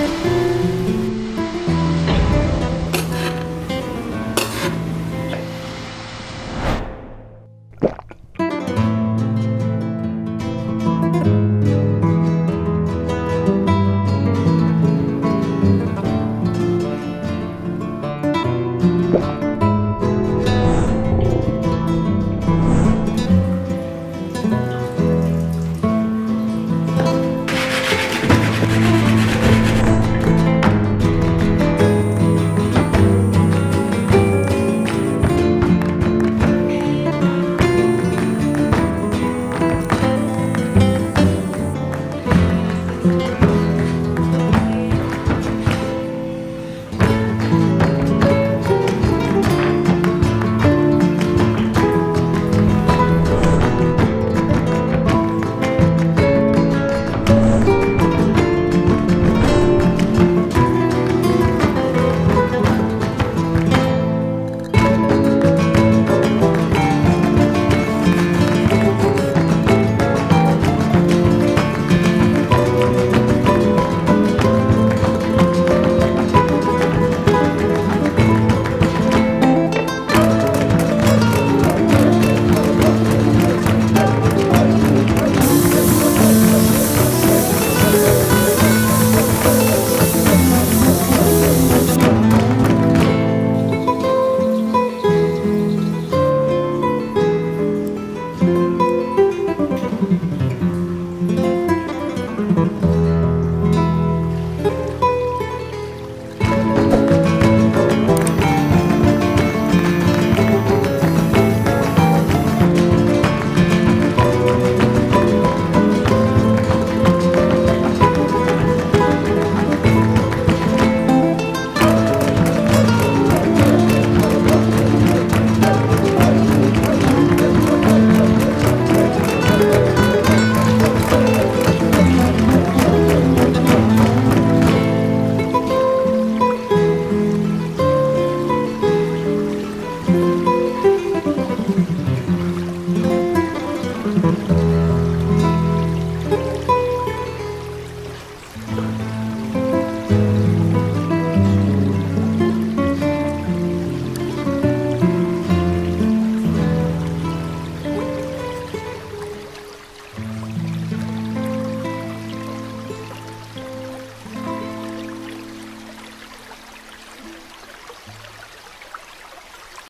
Música